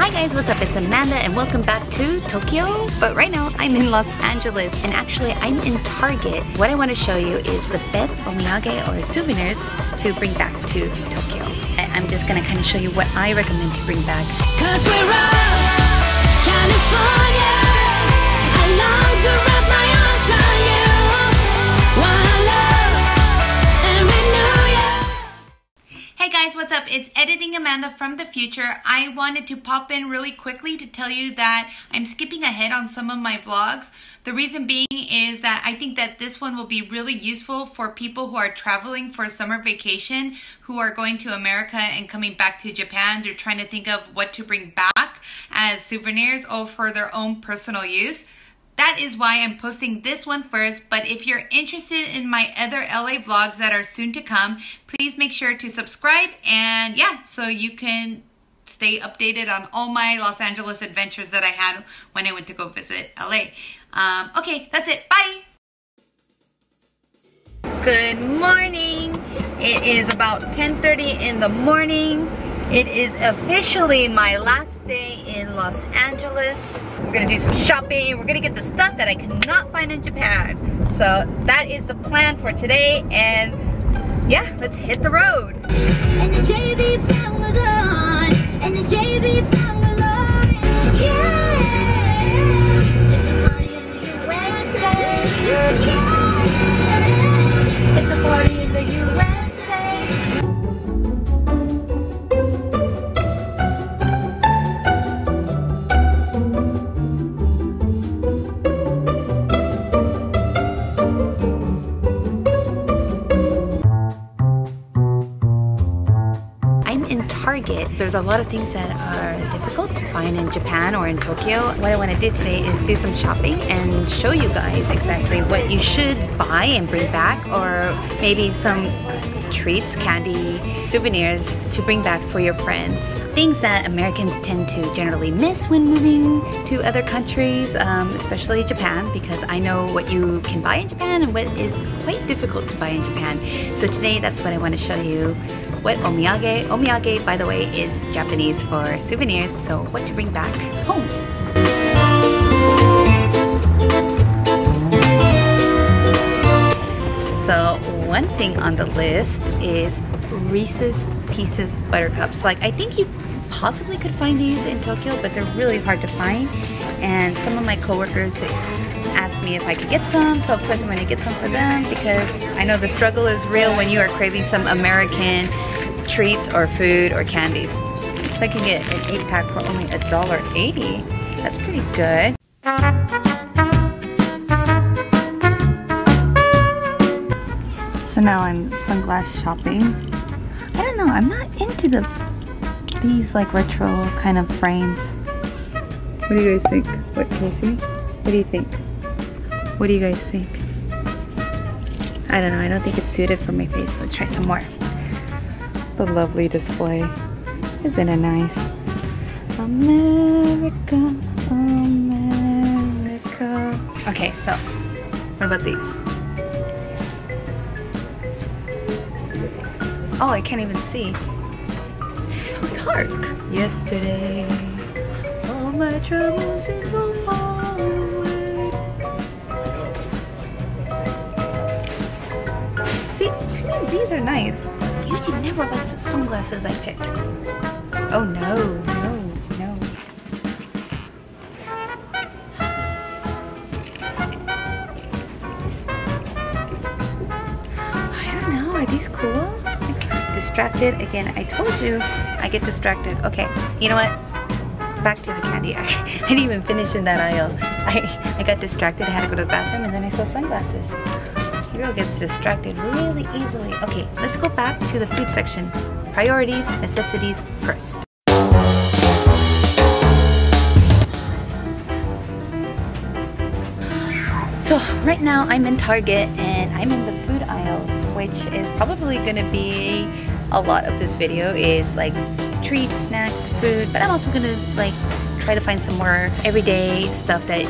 Hi guys, what's up? It's Amanda and welcome back to Tokyo. But right now I'm in Los Angeles and actually I'm in Target. What I want to show you is the best omiyage or souvenirs to bring back to Tokyo. I'm just gonna kind of show you what I recommend to bring back. Cause we're California. Guys, what's up? It's Editing Amanda from the future. I wanted to pop in really quickly to tell you that I'm skipping ahead on some of my vlogs. The reason being is that I think that this one will be really useful for people who are traveling for a summer vacation, who are going to America and coming back to Japan. They're trying to think of what to bring back as souvenirs or for their own personal use. That is why I'm posting this one first, but if you're interested in my other LA vlogs that are soon to come, please make sure to subscribe and yeah, so you can stay updated on all my Los Angeles adventures that I had when I went to go visit LA. Um, okay, that's it. Bye! Good morning. It is about 10.30 in the morning. It is officially my last in Los Angeles. We're gonna do some shopping. We're gonna get the stuff that I cannot find in Japan. So that is the plan for today. And yeah, let's hit the road. And the Jay-Z song was on. And the Jay-Z song was on. Yeah. There's a lot of things that are difficult to find in Japan or in Tokyo. What I want to do today is do some shopping and show you guys exactly what you should buy and bring back or maybe some treats, candy, souvenirs to bring back for your friends. Things that Americans tend to generally miss when moving to other countries, um, especially Japan, because I know what you can buy in Japan and what is quite difficult to buy in Japan. So today that's what I want to show you what omiyage, omiyage by the way is Japanese for souvenirs, so what to bring back home. So one thing on the list is Reese's Pieces Buttercups. Like I think you possibly could find these in Tokyo, but they're really hard to find. And some of my coworkers asked me if I could get some, so of course I'm gonna get some for them because I know the struggle is real when you are craving some American treats or food or candies. I can get an 8 pack for only $1.80, that's pretty good. So now I'm sunglass shopping. I don't know, I'm not into the these like retro kind of frames. What do you guys think? What, Casey? What do you think? What do you guys think? I don't know, I don't think it's suited for my face. Let's try some more the lovely display. Isn't it nice? America, America. Okay, so what about these? Oh, I can't even see. It's so dark. Yesterday, all my troubles seem so far away. See, these are nice usually never likes the sunglasses I picked. Oh no, no, no. I don't know, are these cool? Distracted, again, I told you I get distracted. Okay, you know what? Back to the candy. I, I didn't even finish in that aisle. I, I got distracted, I had to go to the bathroom, and then I saw sunglasses girl gets distracted really easily. Okay, let's go back to the food section. Priorities, necessities first. So right now I'm in Target and I'm in the food aisle, which is probably gonna be a lot of this video is like treats, snacks, food, but I'm also gonna like try to find some more everyday stuff that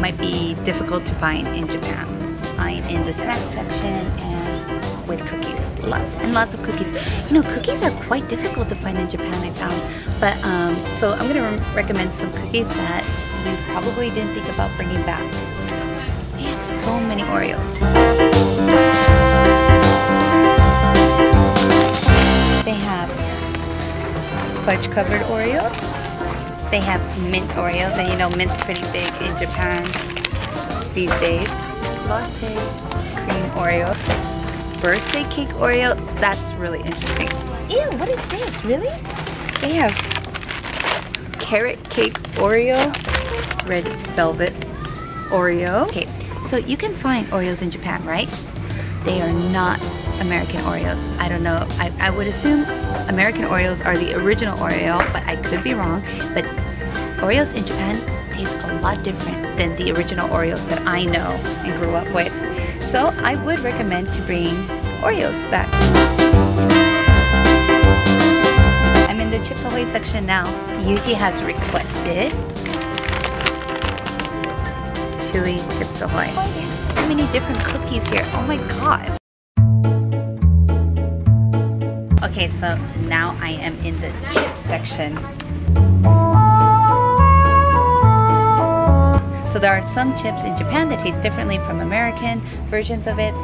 might be difficult to find in Japan. I'm in the snack section and with cookies. lots and lots of cookies. You know, cookies are quite difficult to find in Japan, I found. But, um, so I'm gonna re recommend some cookies that you probably didn't think about bringing back. They have so many Oreos. They have fudge covered Oreos. They have mint Oreos, and you know mint's pretty big in Japan these days. Latte cream Oreo. Birthday cake Oreo. That's really interesting. Ew, what is this? Really? They have carrot cake Oreo, red velvet Oreo. Okay, so you can find Oreos in Japan, right? They are not American Oreos. I don't know. I, I would assume American Oreos are the original Oreo, but I could be wrong. But Oreos in Japan taste a lot different than the original Oreos that I know and grew up with. So I would recommend to bring Oreos back. I'm in the Chips Ahoy section now. Yuji has requested Chewy Chips Ahoy. Oh, so many different cookies here. Oh my god. Okay, so now I am in the chip section. So there are some chips in Japan that taste differently from American versions of it.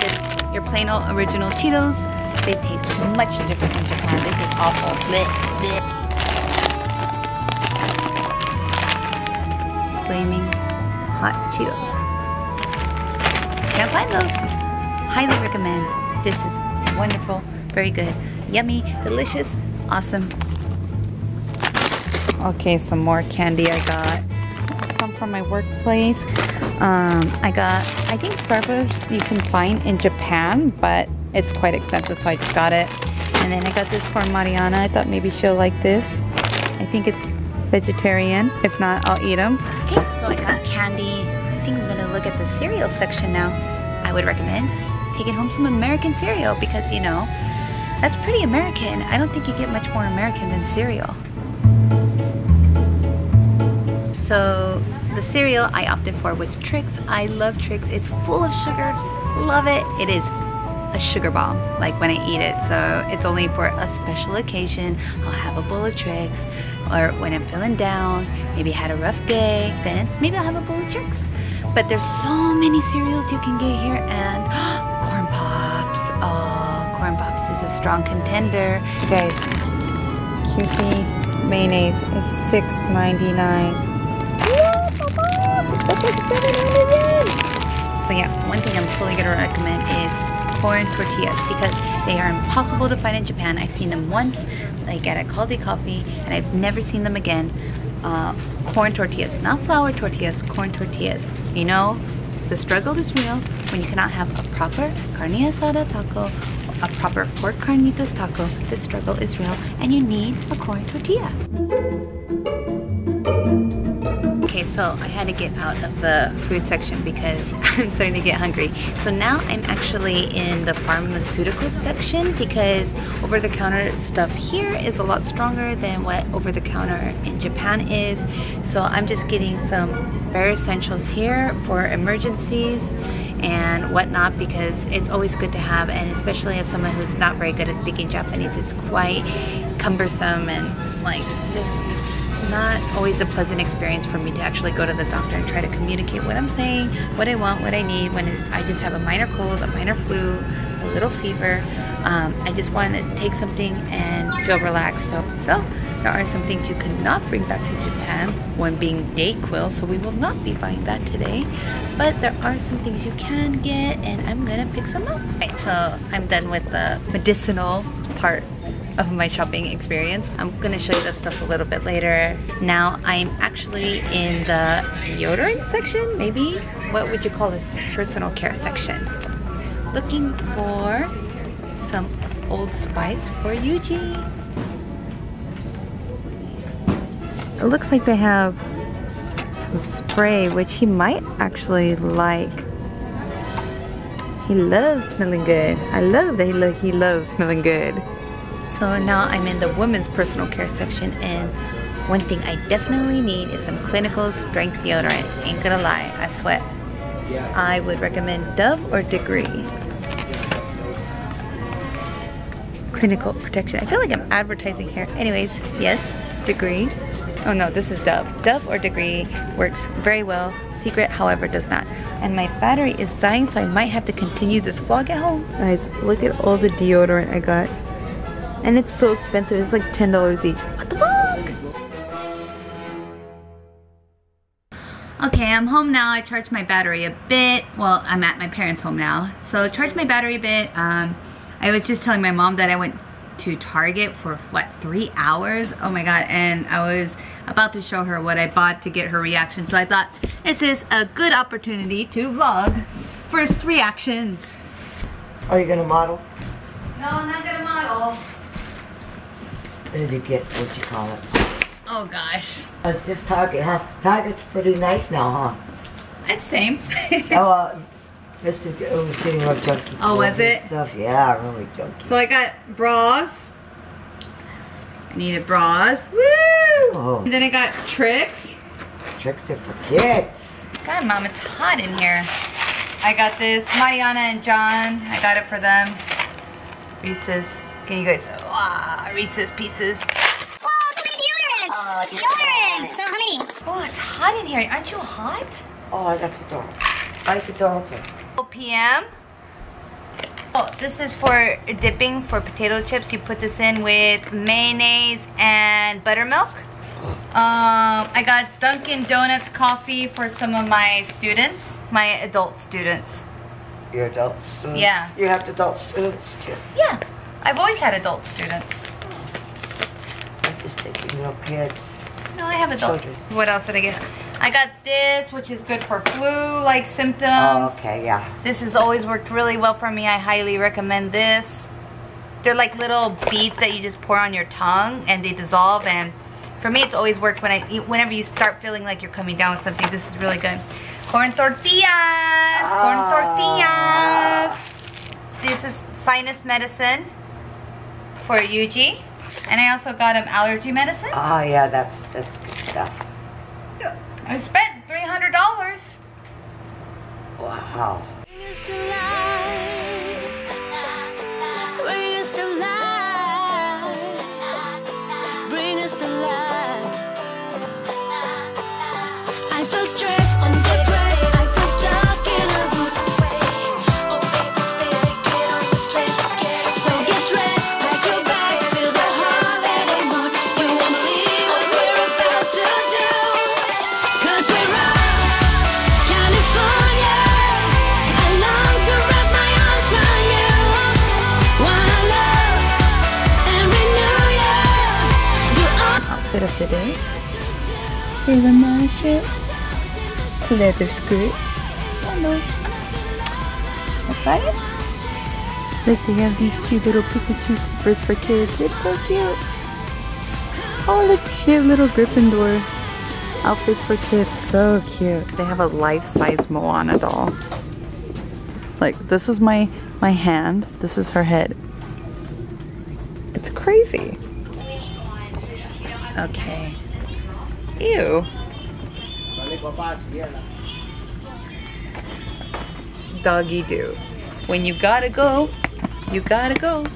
Just your plain old original Cheetos, they taste much different in Japan. This is awful. Blech, blech. Flaming hot Cheetos. Can't find those. Highly recommend. This is wonderful, very good, yummy, delicious, awesome. Okay, some more candy I got. Some from my workplace. Um, I got, I think Starburst you can find in Japan, but it's quite expensive, so I just got it. And then I got this for Mariana. I thought maybe she'll like this. I think it's vegetarian. If not, I'll eat them. Okay, so I got candy. I think I'm gonna look at the cereal section now. I would recommend taking home some American cereal because, you know, that's pretty American. I don't think you get much more American than cereal. So the cereal I opted for was Trix. I love Trix. It's full of sugar. Love it. It is a sugar bomb like when I eat it. So it's only for a special occasion. I'll have a bowl of Trix or when I'm feeling down, maybe had a rough day, then maybe I'll have a bowl of Trix. But there's so many cereals you can get here and corn pops. Oh, corn pops is a strong contender. Guys, Kewpie mayonnaise is $6.99. That's like 700 yen. So yeah, one thing I'm totally gonna recommend is corn tortillas because they are impossible to find in Japan. I've seen them once, like at a Kaldi Coffee, and I've never seen them again. Uh, corn tortillas, not flour tortillas, corn tortillas. You know, the struggle is real when you cannot have a proper carne asada taco, a proper pork carnitas taco. The struggle is real, and you need a corn tortilla. Okay, so I had to get out of the food section because I'm starting to get hungry. So now I'm actually in the pharmaceutical section because over-the-counter stuff here is a lot stronger than what over-the-counter in Japan is. So I'm just getting some bare essentials here for emergencies and whatnot because it's always good to have and especially as someone who's not very good at speaking Japanese, it's quite cumbersome and like just not always a pleasant experience for me to actually go to the doctor and try to communicate what I'm saying, what I want, what I need when I just have a minor cold, a minor flu, a little fever. Um, I just want to take something and feel relaxed. So, so there are some things you cannot bring back to Japan, one being Dayquil, so we will not be buying that today. But there are some things you can get and I'm gonna pick some up. Right, so I'm done with the medicinal part of my shopping experience. I'm gonna show you that stuff a little bit later. Now I'm actually in the deodorant section, maybe? What would you call this? Personal care section. Looking for some Old Spice for Yuji. It looks like they have some spray, which he might actually like. He loves smelling good. I love that he, lo he loves smelling good. So now I'm in the women's personal care section and one thing I definitely need is some clinical strength deodorant. Ain't gonna lie, I sweat. I would recommend Dove or Degree. clinical protection. I feel like I'm advertising here. Anyways, yes, degree. Oh no, this is Dove. Dove or degree works very well. Secret, however, does not. And my battery is dying, so I might have to continue this vlog at home. Guys, look at all the deodorant I got. And it's so expensive. It's like $10 each. What the fuck? Okay, I'm home now. I charged my battery a bit. Well, I'm at my parents' home now. So I charged my battery a bit. Um, I was just telling my mom that I went to Target for what, three hours? Oh my God, and I was about to show her what I bought to get her reaction. So I thought this is a good opportunity to vlog first reactions. Are you gonna model? No, I'm not gonna model. Did you get? What you call it? Oh gosh. Uh, just Target, huh? Target's pretty nice now, huh? It's same. oh, uh, Mr. It was getting real junky. Oh, was it? Stuff, yeah, really junky. so I got bras. I needed bras. Woo! Oh. And then I got Trix. Trix are for kids. God, mom, it's hot in here. I got this, Mariana and John. I got it for them. Reese's. Can you guys? Wow, Reese's pieces. Whoa, so many deodorants! Oh, deodorants! So how many? Oh, it's hot in here. Aren't you hot? Oh, I got the door. Why is the door open? 12 p.m. Oh, this is for dipping for potato chips. You put this in with mayonnaise and buttermilk. Um, I got Dunkin' Donuts coffee for some of my students, my adult students. Your adult students? Yeah. You have adult students too. Yeah, I've always had adult students. I'm just thinking little kids. No, I have adult. Children. What else did I get? I got this, which is good for flu-like symptoms. Oh, okay, yeah. This has always worked really well for me. I highly recommend this. They're like little beads that you just pour on your tongue and they dissolve and for me it's always worked when I whenever you start feeling like you're coming down with something. This is really good. Corn tortillas! Corn Ah. tortillas! This is sinus medicine for Yuji. And I also got him allergy medicine. Oh, yeah, that's that's good stuff. I spent $300. Wow. Bring us to life. Bring us to life. Bring us to life. I feel stressed Outfit of the. See the market. Leather skirt. Sandals. Excited? Look, they have these cute little Pikachu slippers for kids. It's so cute. Oh, look, cute little Gryffindor outfits for kids. So cute. They have a life-size Moana doll. Like, this is my, my hand. This is her head. It's crazy. Okay. Ew. Doggy do. When you gotta go, you gotta go.